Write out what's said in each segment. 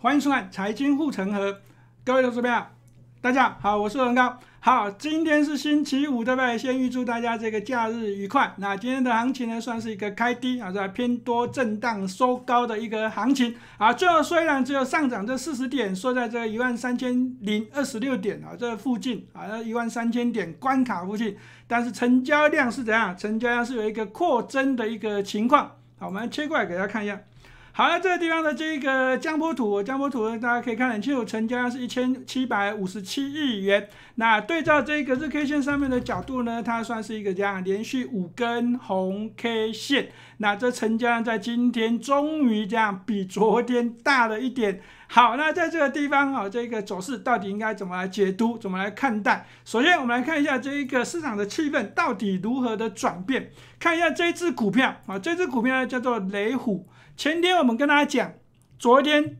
欢迎收看《财经护城河》，各位投资友，大家好，我是文高。好，今天是星期五，对不对？先预祝大家这个假日愉快。那今天的行情呢，算是一个开低啊，在偏多震荡收高的一个行情啊。最后虽然只有上涨这四十点，收在这一万三千零二十六点啊，这附近啊，一万三千点关卡附近，但是成交量是怎样？成交量是有一个扩增的一个情况。好，我们切过来给大家看一下。好了，这个地方的这个江波图，江波图大家可以看很清楚，成交量是一千七百五十七亿元。那对照这个日 K 线上面的角度呢，它算是一个这样连续五根红 K 线。那这成交量在今天终于这样比昨天大了一点。好，那在这个地方啊，这个走势到底应该怎么来解读，怎么来看待？首先，我们来看一下这一个市场的气氛到底如何的转变。看一下这只股票啊，这只股票呢叫做雷虎。前天我们跟大家讲，昨天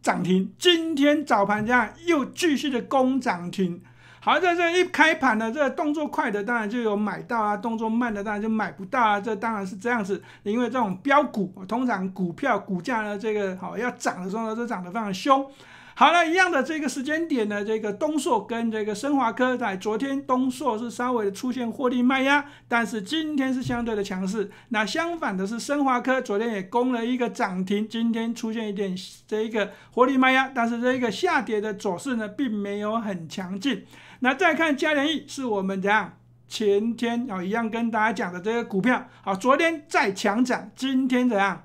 涨停，今天早盘这样又继续的攻涨停。好，在这一开盘呢，这个动作快的当然就有买到啊，动作慢的当然就买不到啊。这当然是这样子，因为这种标股，通常股票股价呢，这个好要涨的时候呢，都涨得非常凶。好了，一样的这个时间点呢，这个东硕跟这个升华科在昨天东硕是稍微的出现获利卖压，但是今天是相对的强势。那相反的是升华科昨天也攻了一个涨停，今天出现一点这一个获利卖压，但是这一个下跌的走势呢，并没有很强劲。那再看嘉联益，是我们怎样前天啊一样跟大家讲的这个股票，好，昨天再强涨，今天怎样？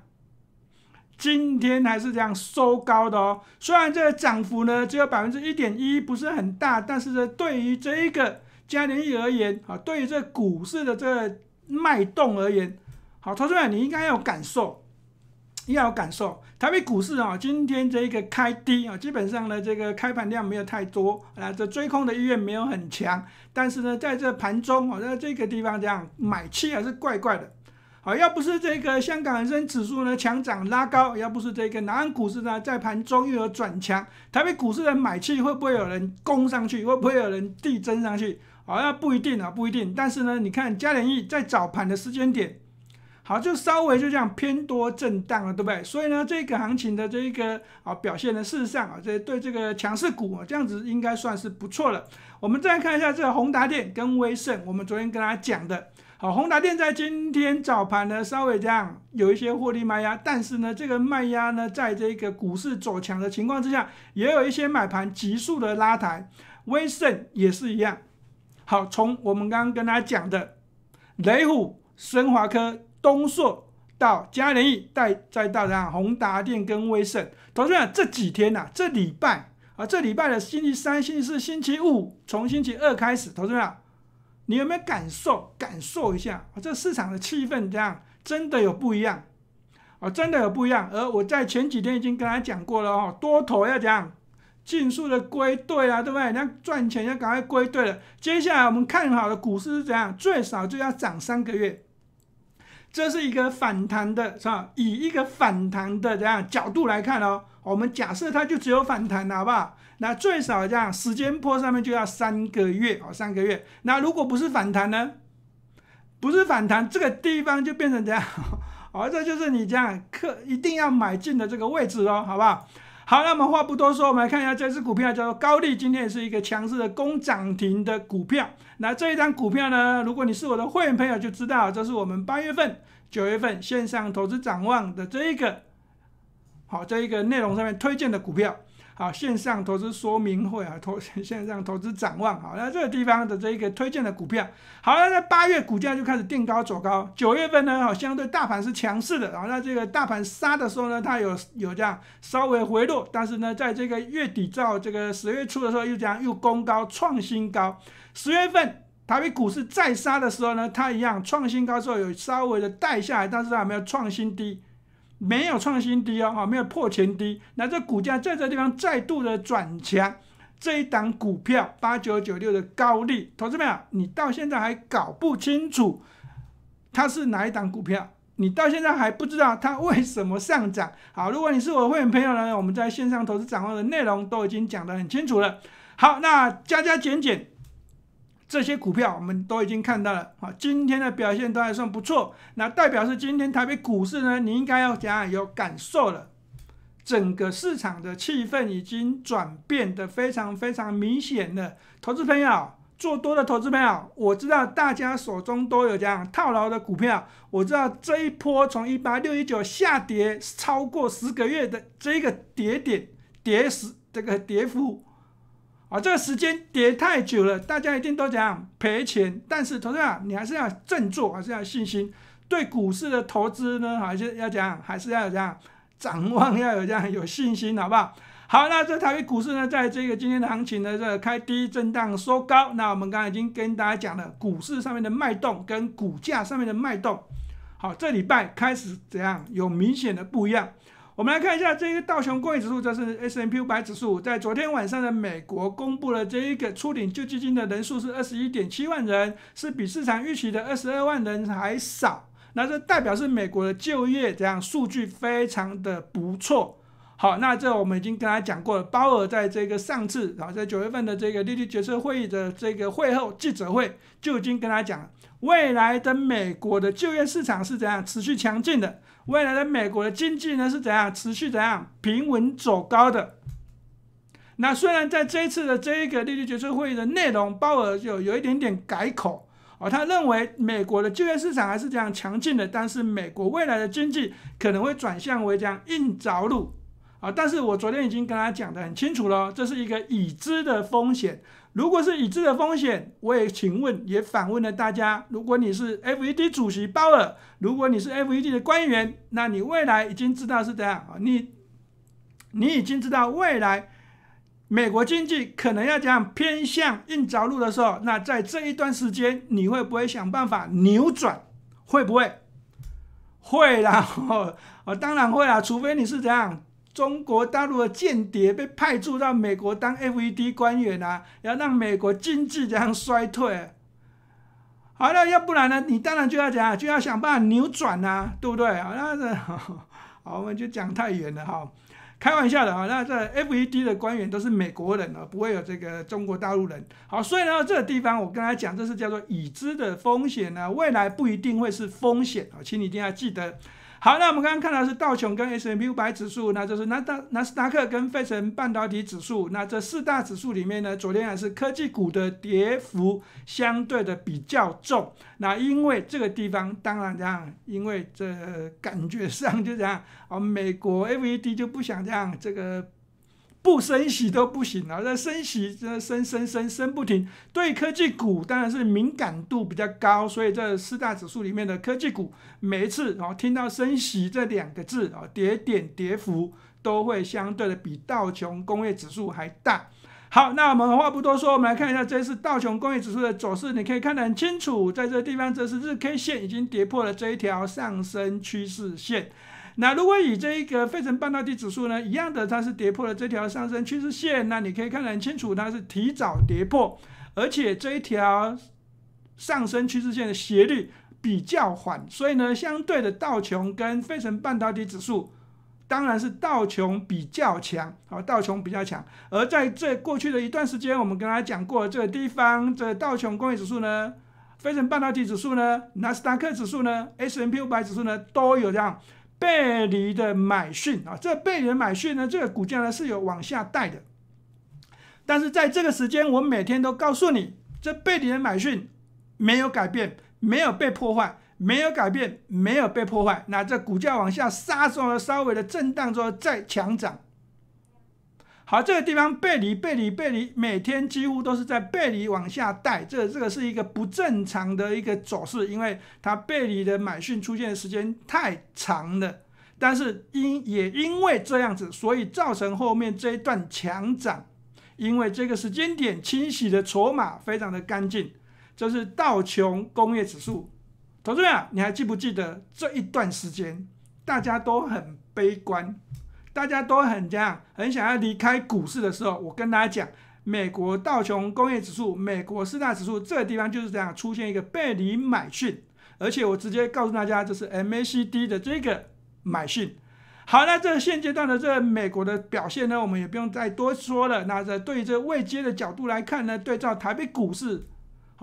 今天还是这样收高的哦，虽然这个涨幅呢只有百分之一点一，不是很大，但是呢，对于这一个嘉联益而言，啊，对于这股市的这个脉动而言，好，投资者你应该要有感受，要有感受。台北股市啊，今天这一个开低啊，基本上呢，这个开盘量没有太多啊，这追空的意愿没有很强，但是呢，在这盘中啊，在这个地方这样买气还是怪怪的。好，要不是这个香港恒生指数呢强涨拉高，要不是这个南岸股市呢在盘中又有转强，台北股市的买气会不会有人攻上去？会不会有人递增上去？好，那不一定啊，不一定。但是呢，你看嘉联益在早盘的时间点，好，就稍微就这样偏多震荡了，对不对？所以呢，这个行情的这一个啊表现呢，事实上啊，这对这个强势股啊，这样子应该算是不错了。我们再看一下这个宏达电跟威盛，我们昨天跟大家讲的。好，宏达电在今天早盘呢，稍微这样有一些获利卖压，但是呢，这个卖压呢，在这个股市走强的情况之下，也有一些买盘急速的拉抬。威盛也是一样。好，从我们刚刚跟大家讲的雷虎、升华科、东硕到嘉联益，再再到这样宏达电跟威盛，同志们这几天呐，这礼拜啊，这礼拜的星期三、星期四、星期五，从星期二开始，同志们。你有没有感受？感受一下啊，这市场的气氛这样真的有不一样啊，真的有不一样。而我在前几天已经跟他讲过了哦，多头要讲尽速的归队啊，对不对？你要赚钱要赶快归队了。接下来我们看好的股市是怎样？最少就要涨三个月，这是一个反弹的，是吧？以一个反弹的这样角度来看哦，我们假设它就只有反弹，好不好？那最少这样时间坡上面就要三个月哦，三个月。那如果不是反弹呢？不是反弹，这个地方就变成这样 哦，这就是你这样客一定要买进的这个位置哦，好不好？好，那我们话不多说，我们来看一下这只股票，叫做高利，今天也是一个强势的攻涨停的股票。那这一张股票呢，如果你是我的会员朋友，就知道这是我们八月份、九月份线上投资展望的这一个好这一个内容上面推荐的股票。好，线上投资说明会啊，投 线上投资展望，好，那这个地方的这一个推荐的股票，好了，在八月股价就开始定高走高，九月份呢，好，相对大盘是强势的，然后那这个大盘杀的时候呢，它有有这样稍微回落，但是呢，在这个月底到这个十月初的时候，又这样又攻高创新高，十月份台北股市再杀的时候呢，它一样创新高之后有稍微的带下来，但是它还没有创新低。没有创新低哦，哈，没有破前低，那这股价在这地方再度的转强，这一档股票八九九六的高利，投资友，你到现在还搞不清楚它是哪一档股票，你到现在还不知道它为什么上涨。好，如果你是我的会员朋友呢，我们在线上投资掌握的内容都已经讲得很清楚了。好，那加加减减。这些股票我们都已经看到了，啊，今天的表现都还算不错，那代表是今天台北股市呢，你应该要怎样有感受了？整个市场的气氛已经转变的非常非常明显了。投资朋友，做多的投资朋友，我知道大家手中都有这样套牢的股票。我知道这一波从一八六一九下跌超过十个月的这个跌点跌时这个跌幅。啊，这个时间跌太久了，大家一定都讲赔钱。但是，投资者你还是要振作，还是要信心。对股市的投资呢，还是要讲，还是要有这样展望，要有这样有信心，好不好？好，那这台北股市呢，在这个今天的行情呢，这个开低震荡收高。那我们刚才已经跟大家讲了，股市上面的脉动跟股价上面的脉动，好，这礼拜开始怎样有明显的不一样。我们来看一下这个道琼工业指数，这是 S M P 五百指数，在昨天晚上的美国公布了这一个初领救济金的人数是二十一点七万人，是比市场预期的二十二万人还少。那这代表是美国的就业这样数据非常的不错。好，那这我们已经跟大家讲过了，鲍尔在这个上次啊，在九月份的这个利率决策会议的这个会后记者会就已经跟大家讲，未来的美国的就业市场是怎样持续强劲的。未来的美国的经济呢是怎样持续怎样平稳走高的？那虽然在这一次的这一个利率决策会议的内容，鲍尔有有一点点改口哦，他认为美国的就业市场还是这样强劲的，但是美国未来的经济可能会转向为这样硬着陆啊。但是我昨天已经跟他讲的很清楚了，这是一个已知的风险。如果是已知的风险，我也请问，也反问了大家：如果你是 FED 主席鲍尔，如果你是 FED 的官员，那你未来已经知道是怎样啊？你你已经知道未来美国经济可能要这样偏向硬着陆的时候，那在这一段时间，你会不会想办法扭转？会不会？会啦，哦，当然会啦，除非你是怎样。中国大陆的间谍被派驻到美国当 FED 官员啊，要让美国经济这样衰退。好了，要不然呢？你当然就要讲，就要想办法扭转呐，对不对？好，那这 好，我们就讲太远了哈，开玩笑的哈。那这 FED 的官员都是美国人啊，不会有这个中国大陆人。好，所以呢，这个地方我跟他讲，这是叫做已知的风险呢，未来不一定会是风险啊，请你一定要记得。好，那我们刚刚看到是道琼跟 S M P 五百指数，那就是纳达纳斯达克跟费城半导体指数。那这四大指数里面呢，昨天还是科技股的跌幅相对的比较重。那因为这个地方，当然这样，因为这感觉上就这样，啊，美国 F E D 就不想这样这个。不升息都不行了，这升息这升升升升不停，对科技股当然是敏感度比较高，所以这四大指数里面的科技股，每一次哦听到升息这两个字啊，跌点跌幅都会相对的比道琼工业指数还大。好，那我们话不多说，我们来看一下这次道琼工业指数的走势，你可以看得很清楚，在这个地方这是日 K 线已经跌破了这一条上升趋势线。那如果以这一个费城半导体指数呢，一样的，它是跌破了这条上升趋势线，那你可以看得很清楚，它是提早跌破，而且这一条上升趋势线的斜率比较缓，所以呢，相对的道琼跟费城半导体指数，当然是道琼比较强，好，道琼比较强。而在这过去的一段时间，我们跟大家讲过，这个地方这道琼工业指数呢，费城半导体指数呢，纳斯达克指数呢，S M P 五百指数呢，都有这样。背离的买讯啊，这背离的买讯呢，这个股价呢是有往下带的，但是在这个时间，我每天都告诉你，这背离的买讯没有改变，没有被破坏，没有改变，没有被破坏。那这股价往下杀之后，稍微的震荡之后再强涨。好，这个地方背离、背离、背离，每天几乎都是在背离往下带，这这个是一个不正常的一个走势，因为它背离的买讯出现的时间太长了。但是因也因为这样子，所以造成后面这一段强涨，因为这个时间点清洗的筹码非常的干净，这是道琼工业指数。投资者，你还记不记得这一段时间大家都很悲观？大家都很这样，很想要离开股市的时候，我跟大家讲，美国道琼工业指数、美国四大指数这个地方就是这样出现一个背离买讯，而且我直接告诉大家，这是 MACD 的这个买讯。好，那这现阶段的这美国的表现呢，我们也不用再多说了。那在对于这未接的角度来看呢，对照台北股市，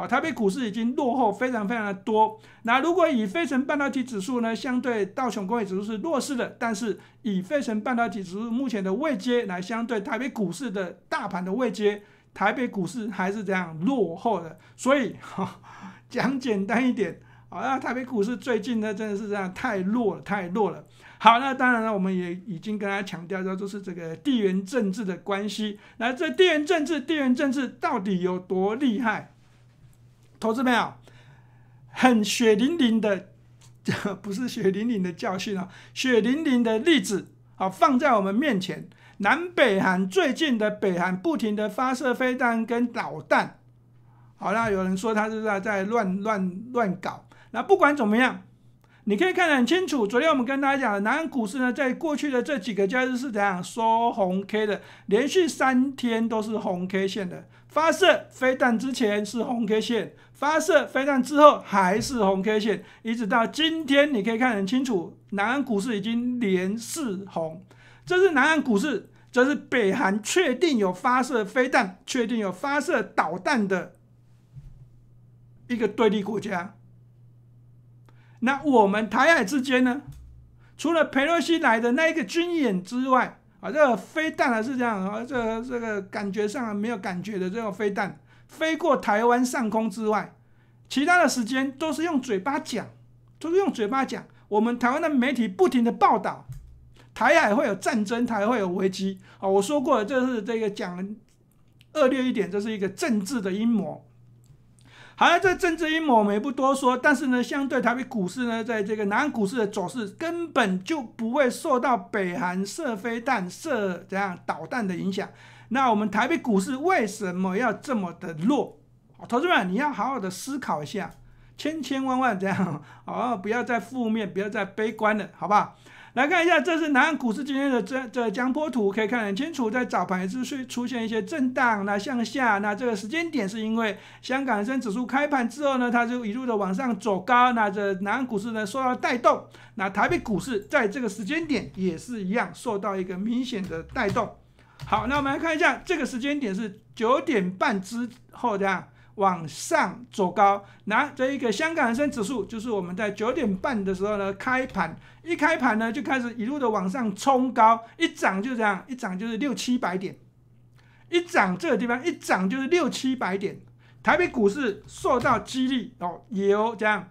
好，台北股市已经落后非常非常的多。那如果以非成半导体指数呢，相对道琼工业指数是弱势的，但是以非成半导体指数目前的位阶来相对台北股市的大盘的位阶，台北股市还是这样落后的。所以讲简单一点，好，那台北股市最近呢真的是这样太弱了，太弱了。好，那当然了，我们也已经跟大家强调，就是这个地缘政治的关系。那这地缘政治，地缘政治到底有多厉害？投资没有？很血淋淋的，不是血淋淋的教训啊，血淋淋的例子啊，放在我们面前。南北韩最近的北韩不停的发射飞弹跟导弹，好，那有人说他是在在乱乱乱搞。那不管怎么样。你可以看得很清楚，昨天我们跟大家讲的，南韩股市呢，在过去的这几个交易日是怎样收红 K 的，连续三天都是红 K 线的。发射飞弹之前是红 K 线，发射飞弹之后还是红 K 线，一直到今天，你可以看得很清楚，南韩股市已经连四红。这是南韩股市，这是北韩确定有发射飞弹、确定有发射导弹的一个对立国家。那我们台海之间呢？除了佩洛西来的那一个军演之外，啊，这个飞弹还是这样啊，这个这个感觉上没有感觉的这个飞弹飞过台湾上空之外，其他的时间都是用嘴巴讲，都是用嘴巴讲。我们台湾的媒体不停的报道，台海会有战争，台海会有危机。啊，我说过了，这是这个讲恶劣一点，这是一个政治的阴谋。好了，这政治阴谋我们也不多说，但是呢，相对台北股市呢，在这个南韩股市的走势根本就不会受到北韩射飞弹、射怎样导弹的影响。那我们台北股市为什么要这么的弱？投资们，你要好好的思考一下，千千万万这样，哦，不要再负面，不要再悲观了，好不好？来看一下，这是南岸股市今天的这这江波图，可以看得很清楚，在早盘也是出现一些震荡，那向下，那这个时间点是因为香港恒生指数开盘之后呢，它就一路的往上走高，那这南岸股市呢受到带动，那台北股市在这个时间点也是一样受到一个明显的带动。好，那我们来看一下这个时间点是九点半之后的。往上走高，那这一个香港恒生指数就是我们在九点半的时候呢开盘，一开盘呢就开始一路的往上冲高，一涨就这样，一涨就是六七百点，一涨这个地方一涨就是六七百点。台北股市受到激励哦，也有这样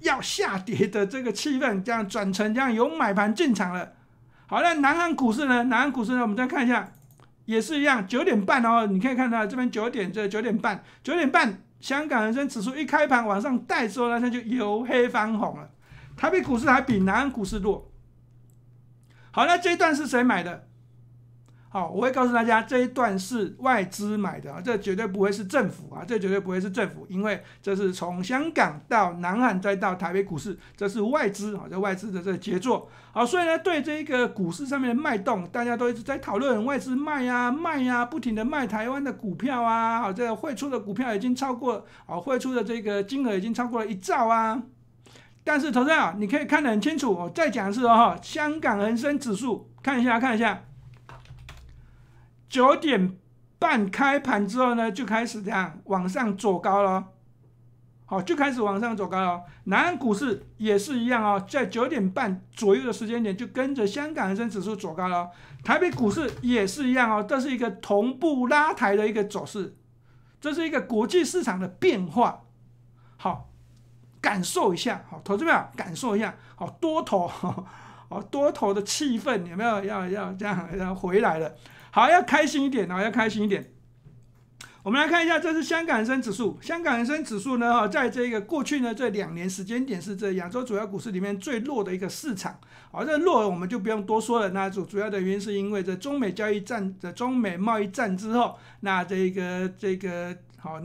要下跌的这个气氛，这样转成这样有买盘进场了。好，那南韩股市呢？南韩股市呢？我们再看一下。也是一样，九点半哦，你可以看到这边九点，这九点半，九点半，香港恒生指数一开盘往上带之后呢，它就由黑翻红了。台北股市还比南安股市弱。好，那这一段是谁买的？好，我会告诉大家，这一段是外资买的啊，这绝对不会是政府啊，这绝对不会是政府，因为这是从香港到南韩再到台北股市，这是外资啊，这外资的这个杰作。好，所以呢，对这个股市上面的脉动，大家都一直在讨论外资卖呀卖呀，不停的卖台湾的股票啊，好，这个汇出的股票已经超过，好，汇出的这个金额已经超过了一兆啊。但是，投资啊，你可以看得很清楚，我再讲一次哦，香港恒生指数，看一下，看一下。九点半开盘之后呢，就开始这样往上走高了，好，就开始往上走高了。南岸股市也是一样哦，在九点半左右的时间点就跟着香港恒生指数走高了。台北股市也是一样哦，这是一个同步拉抬的一个走势，这是一个国际市场的变化。好，感受一下，好，投资友感受一下，好多头，好多头的气氛有没有要要这样要回来了？好，要开心一点啊！要开心一点。我们来看一下，这是香港恒生指数。香港恒生指数呢，哈，在这个过去呢这两年时间点是这亚洲主要股市里面最弱的一个市场。好，这弱我们就不用多说了。那主主要的原因是因为这中美交易战的中美贸易战之后，那这个这个好。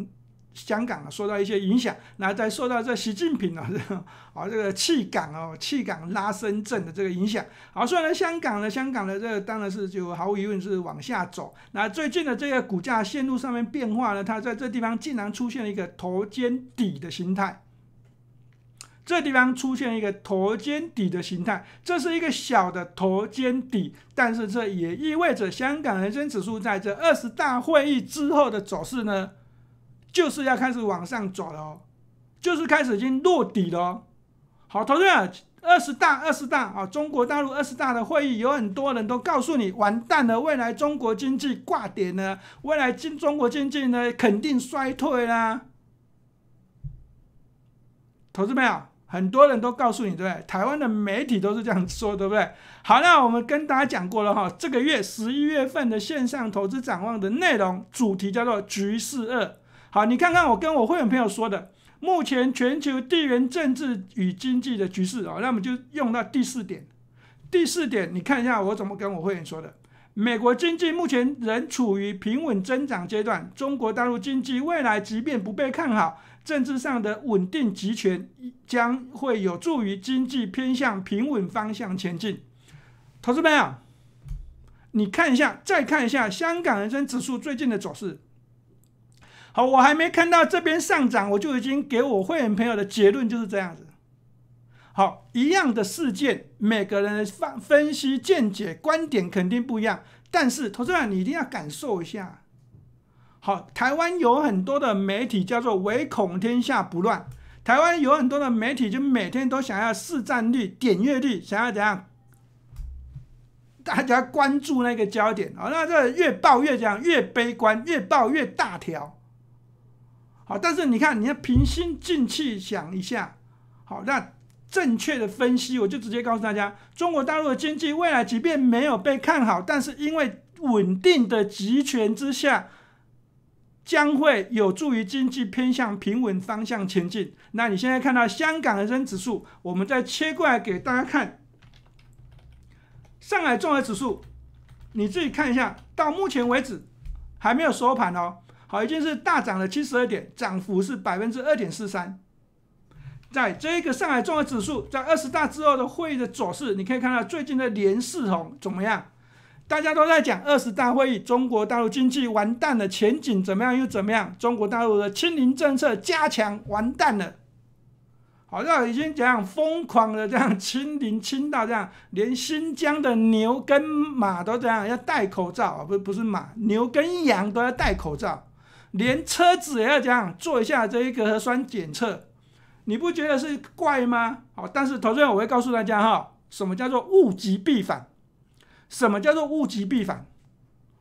香港啊，受到一些影响，那再受到这习近平啊，啊 这个气港哦，气港拉深圳的这个影响，好，所以呢，香港呢，香港的这个当然是就毫无疑问是往下走。那最近的这个股价线路上面变化呢，它在这地方竟然出现了一个头肩底的形态，这地方出现一个头肩底的形态，这是一个小的头肩底，但是这也意味着香港恒生指数在这二十大会议之后的走势呢？就是要开始往上走了哦，就是开始已经落底了哦。好，同学们，二十大二十大啊，中国大陆二十大的会议，有很多人都告诉你，完蛋了，未来中国经济挂点呢，未来经中国经济呢肯定衰退啦。投资没有？很多人都告诉你，对不对？台湾的媒体都是这样说，对不对？好，那我们跟大家讲过了哈，这个月十一月份的线上投资展望的内容主题叫做“局势二”。好，你看看我跟我会员朋友说的，目前全球地缘政治与经济的局势啊，那我们就用到第四点。第四点，你看一下我怎么跟我会员说的。美国经济目前仍处于平稳增长阶段，中国大陆经济未来即便不被看好。政治上的稳定集权将会有助于经济偏向平稳方向前进。投资朋友，你看一下，再看一下香港恒生指数最近的走势。我还没看到这边上涨，我就已经给我会员朋友的结论就是这样子。好，一样的事件，每个人的分分析见解、观点肯定不一样，但是投资者你一定要感受一下。好，台湾有很多的媒体叫做唯恐天下不乱。台湾有很多的媒体就每天都想要市占率、点阅率，想要怎样？大家关注那个焦点。好，那这越报越这样越悲观，越报越大条。好，但是你看，你要平心静气想一下。好，那正确的分析，我就直接告诉大家：中国大陆的经济未来即便没有被看好，但是因为稳定的集权之下。将会有助于经济偏向平稳方向前进。那你现在看到香港恒生指数，我们再切过来给大家看上海综合指数，你自己看一下，到目前为止还没有收盘哦。好，已经是大涨了七十二点，涨幅是百分之二点四三。在这个上海综合指数在二十大之后的会议的走势，你可以看到最近的连四红怎么样？大家都在讲二十大会议，中国大陆经济完蛋了，前景怎么样又怎么样？中国大陆的清零政策加强，完蛋了，好像已经这样疯狂的这样清零清到这样，连新疆的牛跟马都这样要戴口罩，不不是马，牛跟羊都要戴口罩，连车子也要这样做一下这一个核酸检测，你不觉得是怪吗？好，但是投资人我会告诉大家哈，什么叫做物极必反？什么叫做物极必反？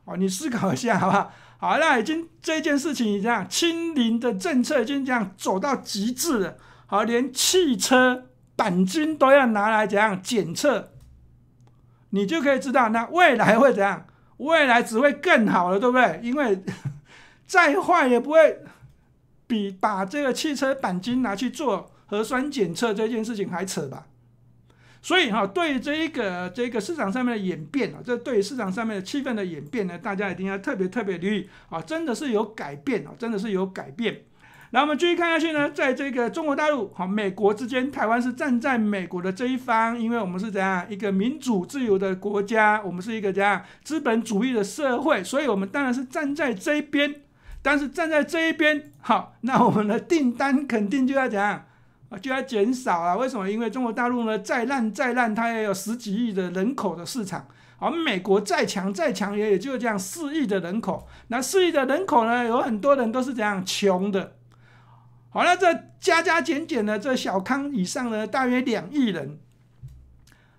哦，你思考一下，好不好？好，那已经这件事情这样，清零的政策已经这样走到极致了。好，连汽车钣金都要拿来怎样检测？你就可以知道，那未来会怎样？未来只会更好了，对不对？因为再坏也不会比把这个汽车钣金拿去做核酸检测这件事情还扯吧？所以哈，对这一个这个市场上面的演变啊，这对市场上面的气氛的演变呢，大家一定要特别特别留意啊，真的是有改变啊，真的是有改变。那我们继续看下去呢，在这个中国大陆和美国之间，台湾是站在美国的这一方，因为我们是怎样一个民主自由的国家，我们是一个怎样资本主义的社会，所以我们当然是站在这一边。但是站在这一边，好，那我们的订单肯定就要怎样？就要减少啊？为什么？因为中国大陆呢，再烂再烂，它也有十几亿的人口的市场。而美国再强再强，也也就这样四亿的人口。那四亿的人口呢，有很多人都是这样穷的。好了，这加加减减呢，这小康以上呢，大约两亿人。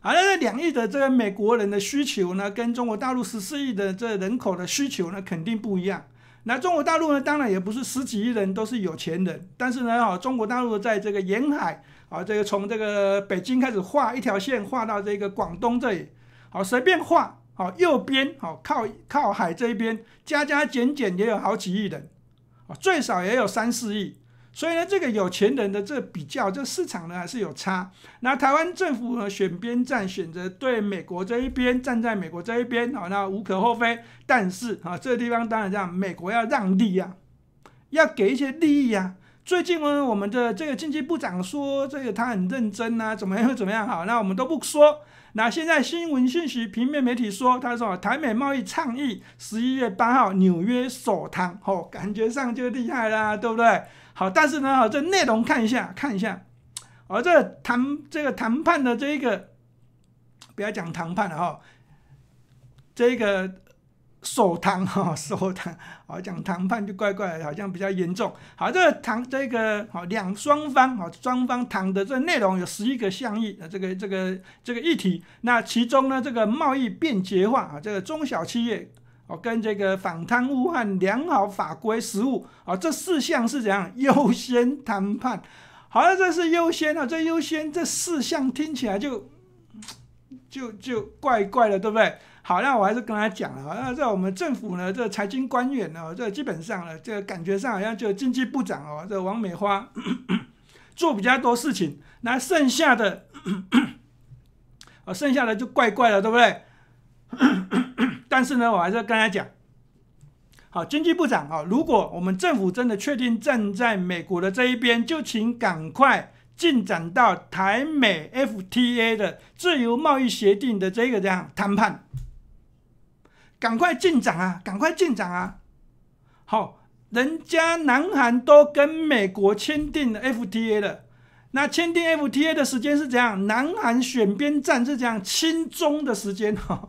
好了，这两亿的这个美国人的需求呢，跟中国大陆十四亿的这人口的需求呢，肯定不一样。那中国大陆呢？当然也不是十几亿人都是有钱人，但是呢，哈，中国大陆在这个沿海啊，这个从这个北京开始画一条线，画到这个广东这里，好，随便画，好，右边好靠靠海这一边，加加减减也有好几亿人，啊，最少也有三四亿。所以呢，这个有钱人的这比较，这市场呢还是有差。那台湾政府呢选边站，选择对美国这一边站在美国这一边，好，那无可厚非。但是啊，这个地方当然这样，美国要让利呀，要给一些利益呀。最近呢，我们的这个经济部长说，这个他很认真啊，怎么样怎么样好，那我们都不说。那现在新闻信息平面媒体说，他说台美贸易倡议十一月八号纽约首谈，哦，感觉上就厉害啦，对不对？好，但是呢，哈，这内容看一下，看一下，而这谈这个谈判的这一个，不要讲谈判了哈，这个首谈哈，首谈，好讲谈判就怪怪的，好像比较严重。好，这个谈这个好两双方好双方谈的这内容有十一个项议，这个这个这个议题。那其中呢，这个贸易便捷化啊，这个中小企业哦跟这个反贪污和良好法规实务啊，这四项是怎样优先谈判？好像这是优先啊，这优先这四项听起来就就就怪怪的，对不对？好，那我还是跟他讲了，那在我们政府呢，这财经官员呢，这基本上呢，这个感觉上好像就经济部长哦，这王美花做比较多事情，那剩下的，剩下的就怪怪的，对不对？但是呢，我还是要跟他讲，好，经济部长啊，如果我们政府真的确定站在美国的这一边，就请赶快进展到台美 FTA 的自由贸易协定的这个这样谈判。赶快进展啊！赶快进展啊！好，人家南韩都跟美国签订了 FTA 了。那签订 FTA 的时间是怎样？南韩选边站是怎样亲中的时间哈。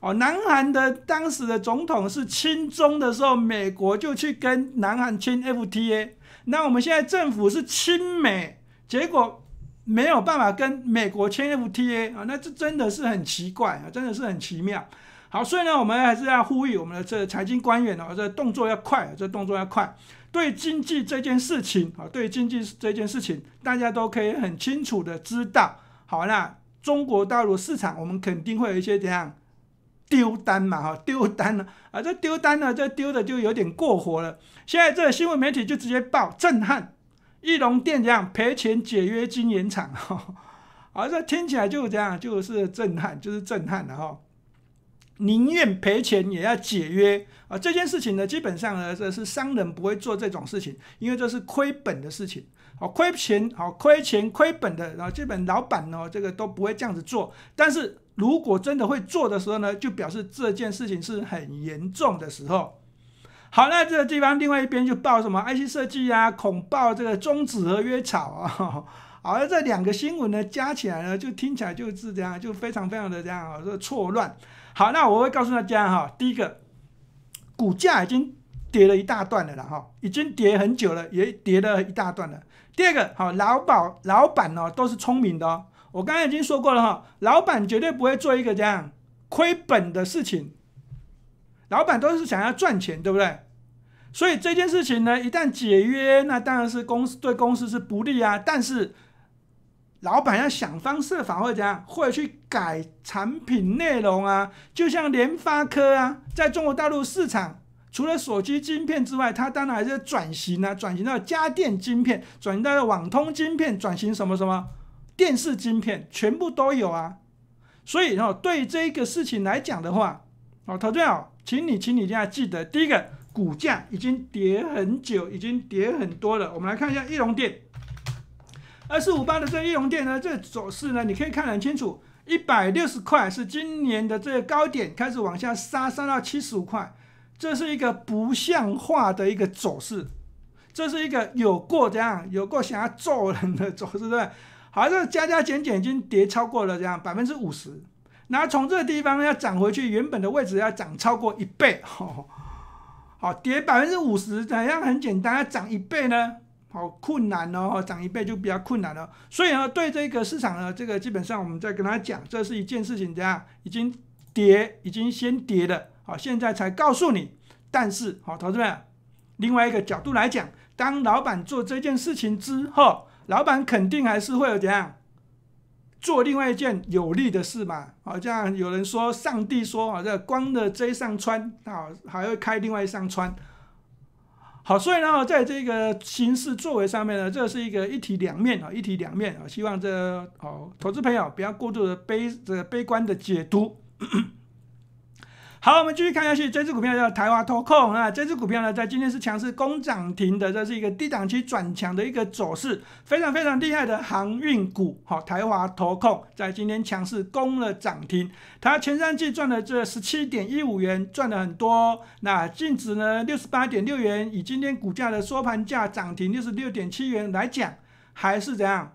哦南韩的当时的总统是亲中的时候，美国就去跟南韩签 FTA。那我们现在政府是亲美，结果没有办法跟美国签 FTA 啊，那这真的是很奇怪啊，真的是很奇妙。好，所以呢，我们还是要呼吁我们的这财经官员哦，这动作要快，这动作要快。对经济这件事情啊，对经济这件事情，大家都可以很清楚的知道。好，那中国大陆市场，我们肯定会有一些怎样丢单嘛？哈，丢单了啊，这丢单呢，这丢的就有点过火了。现在这个新闻媒体就直接报震撼，翼龙店这样赔钱解约金延长，啊，这听起来就这样，就是震撼，就是震撼了哈。宁愿赔钱也要解约啊！这件事情呢，基本上呢，这是商人不会做这种事情，因为这是亏本的事情。好，亏钱，好亏钱亏本的，然后基本老板呢，这个都不会这样子做。但是如果真的会做的时候呢，就表示这件事情是很严重的时候。好，那这个地方另外一边就报什么 IC 设计啊，恐报这个终止合约草啊。好，那这两个新闻呢，加起来呢，就听起来就是这样，就非常非常的这样啊，这错乱。好，那我会告诉大家哈，第一个，股价已经跌了一大段了了哈，已经跌很久了，也跌了一大段了。第二个，好，老板老板哦都是聪明的哦，我刚才已经说过了哈，老板绝对不会做一个这样亏本的事情，老板都是想要赚钱，对不对？所以这件事情呢，一旦解约，那当然是公司对公司是不利啊，但是。老板要想方设法会怎样？会去改产品内容啊，就像联发科啊，在中国大陆市场，除了手机晶片之外，它当然还是转型啊，转型到家电晶片，转型到网通晶片，转型什么什么电视晶片，全部都有啊。所以哦，对这个事情来讲的话，哦，投资者，请你，请你一定要记得，第一个，股价已经跌很久，已经跌很多了。我们来看一下易龙电。二四五八的这个易龙电呢，这走势呢，你可以看得很清楚，一百六十块是今年的这个高点，开始往下杀，杀到七十五块，这是一个不像话的一个走势，这是一个有过这样，有过想要揍人的走势，对不对？好，这加加减减已经跌超过了这样百分之五十，然后从这个地方要涨回去原本的位置要涨超过一倍，好，跌百分之五十怎样很简单，要涨一倍呢？好困难哦，涨一倍就比较困难了。所以呢，对这个市场呢，这个基本上我们在跟他讲，这是一件事情，怎样已经跌，已经先跌了，好，现在才告诉你。但是，好，投资们，另外一个角度来讲，当老板做这件事情之后，老板肯定还是会有怎样做另外一件有利的事嘛？好像有人说，上帝说啊，这光的这一扇窗，啊，还会开另外一扇窗。好，所以呢，在这个形式作为上面呢，这是一个一体两面啊，一体两面啊，希望这哦，投资朋友不要过度的悲这个悲观的解读。好，我们继续看下去，这只股票叫台华投控啊，这只股票呢，在今天是强势攻涨停的，这是一个低档期转强的一个走势，非常非常厉害的航运股。好，台华投控在今天强势攻了涨停，它前三季赚了这十七点一五元，赚了很多。那净值呢，六十八点六元，以今天股价的收盘价涨停六十六点七元来讲，还是怎样？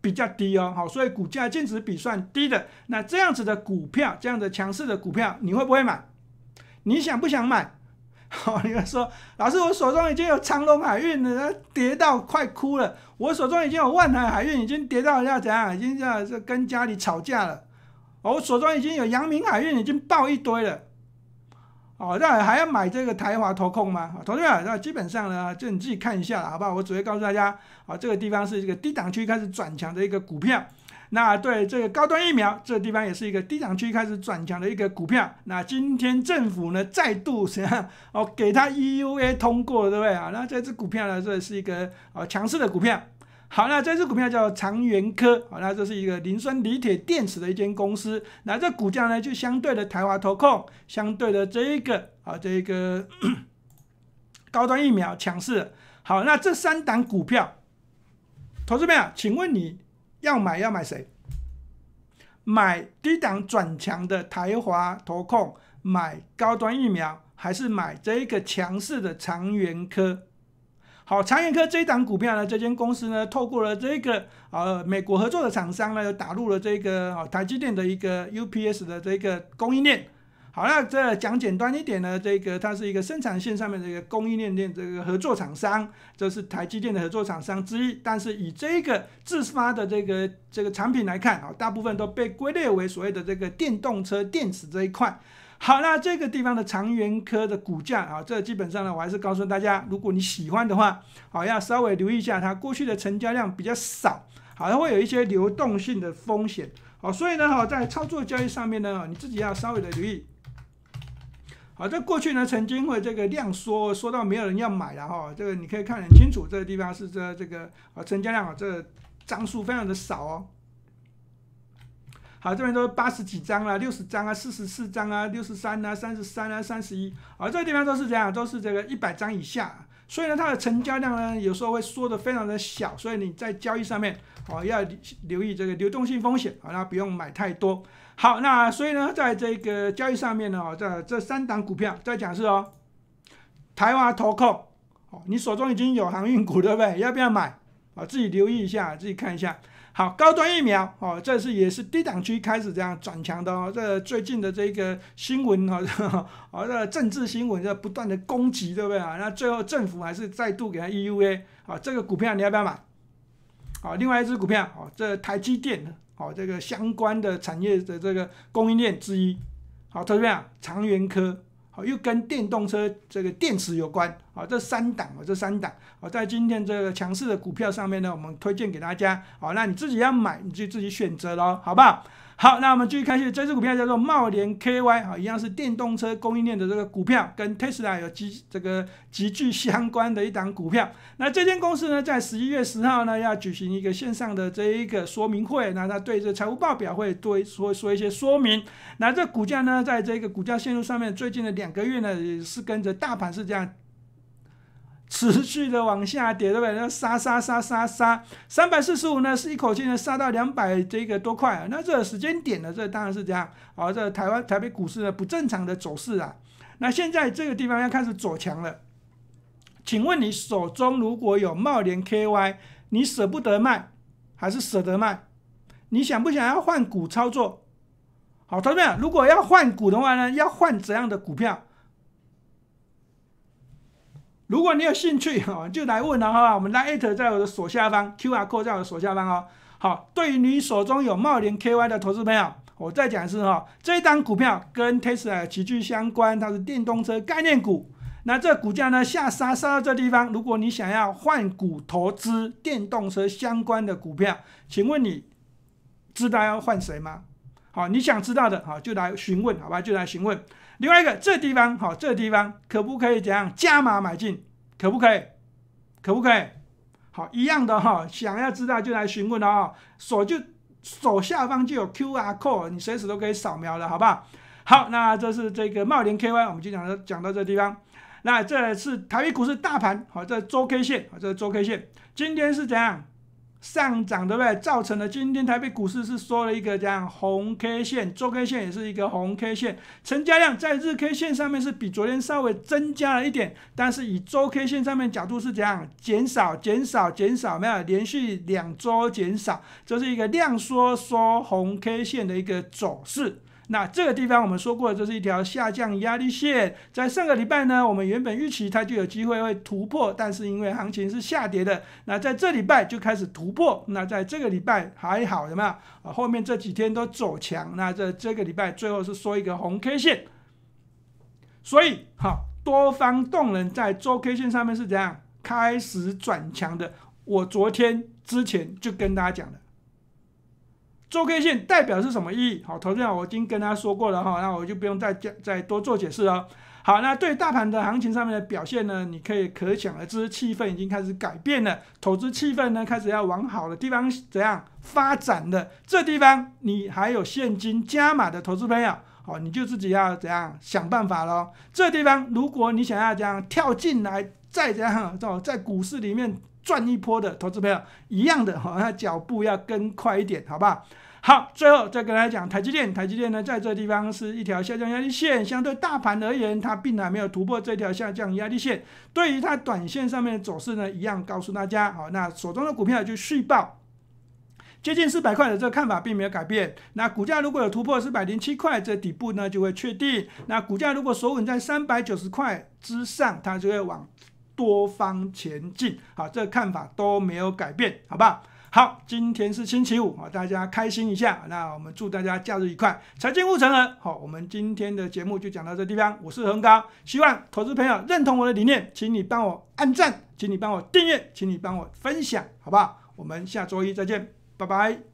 比较低哦，好，所以股价净值比算低的，那这样子的股票，这样的强势的股票，你会不会买？你想不想买？好，你要说老师，我手中已经有长隆海运了，跌到快哭了。我手中已经有万海海运，已经跌到要怎样？已经要跟家里吵架了。我手中已经有阳明海运，已经爆一堆了。哦，那还要买这个台华投控吗？同学们，那基本上呢，就你自己看一下了，好不好？我只会告诉大家，啊，这个地方是一个低档区开始转强的一个股票。那对这个高端疫苗，这个地方也是一个低档区开始转强的一个股票。那今天政府呢再度怎样？哦，给它 EUA 通过，对不对啊？那这只股票呢，这是一个啊强势的股票。好，那这只股票叫长源科，好，那这是一个磷酸锂铁电池的一间公司。那这股价呢，就相对的台华投控，相对的这一个啊，这一个 高端疫苗强势。好，那这三档股票，投资朋友，请问你要买要买谁？买低档转强的台华投控，买高端疫苗，还是买这一个强势的长源科？好，长源科这一档股票呢，这间公司呢，透过了这个呃美国合作的厂商呢，打入了这个啊台积电的一个 UPS 的这个供应链。好，那这讲简单一点呢，这个它是一个生产线上面的一个供应链链这个合作厂商，这是台积电的合作厂商之一。但是以这个自发的这个这个产品来看啊，大部分都被归类为所谓的这个电动车电池这一块。好，那这个地方的长源科的股价啊，这基本上呢，我还是告诉大家，如果你喜欢的话，好要稍微留意一下它过去的成交量比较少，好像会有一些流动性的风险，好，所以呢，哈，在操作交易上面呢，你自己要稍微的留意。好，在过去呢，曾经会这个量缩，缩到没有人要买了哈，这个你可以看很清楚，这个地方是这这个啊成交量啊，这张数非常的少哦。好，这边都八十几张啊，六十张啊，四十四张啊，六十三啊，三十三啊，三十一，啊，这个地方都是这样，都是这个一百张以下，所以呢，它的成交量呢，有时候会缩的非常的小，所以你在交易上面，哦，要留意这个流动性风险，啊，那不用买太多。好，那所以呢，在这个交易上面呢，哦，这这三档股票再讲是哦，台湾投控，哦，你手中已经有航运股对不对？要不要买？啊，自己留意一下，自己看一下。好，高端疫苗哦，这是也是低档区开始这样转强的哦。这最近的这个新闻哈，哦，这政治新闻在不断的攻击，对不对啊？那最后政府还是再度给他 EUA，好，这个股票你要不要买？好，另外一只股票哦，这台积电哦，这个相关的产业的这个供应链之一，好，投资者长源科。又跟电动车这个电池有关，啊，这三档啊，这三档，啊，在今天这个强势的股票上面呢，我们推荐给大家，啊，那你自己要买，你就自己选择喽，好不好？好，那我们继续看下这只股票叫做茂联 KY，啊，一样是电动车供应链的这个股票，跟 Tesla 有极这个极具相关的一档股票。那这间公司呢，在十一月十号呢，要举行一个线上的这一个说明会，那它对这财务报表会多说说一些说明。那这股价呢，在这个股价线路上面，最近的两个月呢，也是跟着大盘是这样。持续的往下跌，对不对？那杀杀杀杀杀，三百四十五呢，是一口气呢杀到两百这个多块啊。那这个时间点呢，这当然是这样啊。这台湾台北股市呢不正常的走势啊。那现在这个地方要开始走强了。请问你手中如果有茂联 KY，你舍不得卖还是舍得卖？你想不想要换股操作？好，同学们，如果要换股的话呢，要换怎样的股票？如果你有兴趣哦，就来问了哈。我们来艾特在我的左下方，Q R code 在我的左下方哦。好，对于你手中有茂林 K Y 的投资朋友，我再讲一次哈，这一档股票跟 Tesla 极具相关，它是电动车概念股。那这股价呢下杀杀到这地方，如果你想要换股投资电动车相关的股票，请问你知道要换谁吗？好，你想知道的，好就来询问，好吧，就来询问。另外一个，这地方好，这地方可不可以怎样加码买进？可不可以？可不可以？好，一样的哈，想要知道就来询问了啊。手就手下方就有 Q R code，你随时都可以扫描了，好不好？好，那这是这个茂联 K Y，我们就讲到讲到这地方。那这是台北股市大盘，好，这周 K 线，好，这周 K 线，今天是怎样？上涨对不对？造成了今天台北股市是收了一个这样红 K 线，周 K 线也是一个红 K 线，成交量在日 K 线上面是比昨天稍微增加了一点，但是以周 K 线上面角度是怎样？减少、减少、减少，没有连续两周减少，这是一个量缩缩红 K 线的一个走势。那这个地方我们说过，这是一条下降压力线。在上个礼拜呢，我们原本预期它就有机会会突破，但是因为行情是下跌的，那在这礼拜就开始突破。那在这个礼拜还好，有没有？后面这几天都走强。那这这个礼拜最后是收一个红 K 线。所以，好，多方动能在周 K 线上面是怎样开始转强的？我昨天之前就跟大家讲了。周 K 线代表是什么意义？好，投资者我已经跟大家说过了哈，那我就不用再讲再多做解释了。好，那对大盘的行情上面的表现呢，你可以可想而知，气氛已经开始改变了，投资气氛呢开始要往好的地方怎样发展的。这地方你还有现金加码的投资朋友，好，你就自己要怎样想办法喽。这地方如果你想要这样跳进来，再这样在在股市里面。赚一波的投资朋友一样的哈，那脚步要跟快一点，好不好？好，最后再跟大家讲台积电，台积电呢，在这地方是一条下降压力线，相对大盘而言，它并还没有突破这条下降压力线。对于它短线上面的走势呢，一样告诉大家，好，那手中的股票就续报，接近四百块的这个看法并没有改变。那股价如果有突破四百零七块，这底部呢就会确定。那股价如果守稳在三百九十块之上，它就会往。多方前进，好，这个看法都没有改变，好不好？好，今天是星期五，好，大家开心一下。那我们祝大家假日愉快，财经护城河。好，我们今天的节目就讲到这地方。我是恒高，希望投资朋友认同我的理念，请你帮我按赞，请你帮我订阅，请你帮我分享，好不好？我们下周一再见，拜拜。